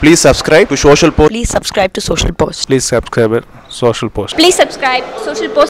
Please subscribe to Social Post. Please subscribe to Social Post. Please subscribe our social post. Please subscribe Social Post